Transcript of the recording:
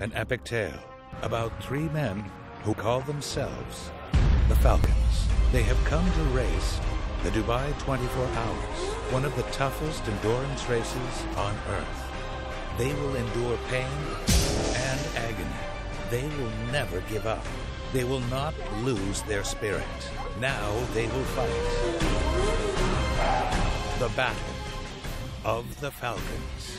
an epic tale about three men who call themselves the Falcons. They have come to race the Dubai 24 Hours, one of the toughest endurance races on Earth. They will endure pain and agony. They will never give up. They will not lose their spirit. Now they will fight. The Battle of the Falcons.